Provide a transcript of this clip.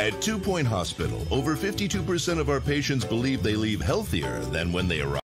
At Two Point Hospital, over 52% of our patients believe they leave healthier than when they arrive.